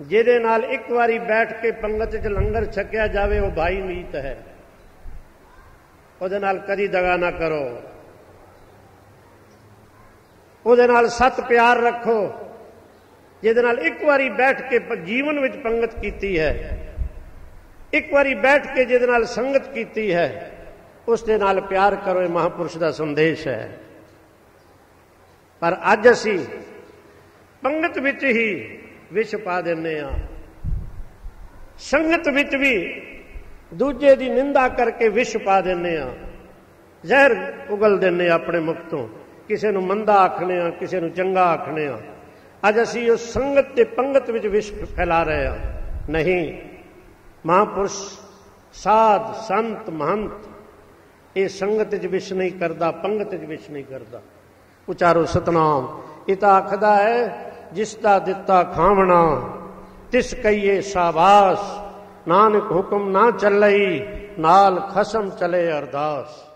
ਜਿਹਦੇ ਨਾਲ ਇੱਕ ਵਾਰੀ ਬੈਠ ਕੇ ਪੰਗਤ 'ਚ ਲੰਗਰ ਛਕਿਆ ਜਾਵੇ, ਉਹ ਭਾਈ ਮੀਤ ਹੈ। ਉਹਦੇ ਨਾਲ ਕਦੀ ਦਗਾ ਨਾ ਕਰੋ। ਉਹਦੇ ਨਾਲ ਸਤ ਪਿਆਰ ਰੱਖੋ। ਜਿਹਦੇ ਨਾਲ ਇੱਕ ਵਾਰੀ ਬੈਠ ਕੇ ਜੀਵਨ ਵਿੱਚ ਪੰਗਤ ਕੀਤੀ ਹੈ। ਇੱਕ ਵਾਰੀ ਬੈਠ ਕੇ ਜਿਹਦੇ ਨਾਲ ਸੰਗਤ ਕੀਤੀ ਹੈ, ਉਸ ਦੇ ਨਾਲ ਪਿਆਰ ਕਰੋ, ਇਹ ਮਹਾਪੁਰਸ਼ ਦਾ ਸੰਦੇਸ਼ ਹੈ। ਪਰ ਅੱਜ ਅਸੀਂ ਪੰਗਤ ਵਿੱਚ ਹੀ ਵਿਸ਼ ਪਾ ਦਿੰਨੇ ਆ ਸੰਗਤ ਵਿੱਚ ਵੀ ਦੂਜੇ ਦੀ ਨਿੰਦਾ ਕਰਕੇ ਵਿਸ਼ ਪਾ ਦਿੰਨੇ ਆ ਜ਼ਹਿਰ ਉਗਲ ਦਿੰਨੇ ਆਪਣੇ ਮੁਖ ਤੋਂ। ਕਿਸੇ ਨੂੰ ਮੰਦਾ ਆਖਣੇ ਆ ਕਿਸੇ ਨੂੰ ਚੰਗਾ ਆਖਣੇ ਆ ਅੱਜ ਅਸੀਂ ਉਸ ਸੰਗਤ ਤੇ ਪੰਗਤ ਵਿੱਚ ਵਿਸ਼ ਫੈਲਾ ਰਹੇ ਆ ਨਹੀਂ, ਮਹਾਪੁਰਸ਼, ਸਾਧ, ਸੰਤ, ਮਹੰਤ, ਇਹ ਸੰਗਤ ਵਿੱਚ ਵਿਸ਼ ਨਹੀਂ ਕਰਦਾ, ਪੰਗਤ ਵਿੱਚ ਵਿਸ਼ ਨਹੀਂ ਕਰਦਾ। ਉਚਾਰੋ ਸਤਨਾਮ, ਇਹ ਤਾਂ ਆਖਦਾ ਹੈ ਜਿਸ ਦਾ ਦਿੱਤਾ ਖਾਵਣਾ, ਤਿਸ ਕਈਏ ਸਾਬਾਸ। ਨਾਨਕ ਹੁਕਮ ਨਾ ਚੱਲਈ, ਨਾਲ ਖਸਮ ਚਲੇ ਅਰਦਾਸ।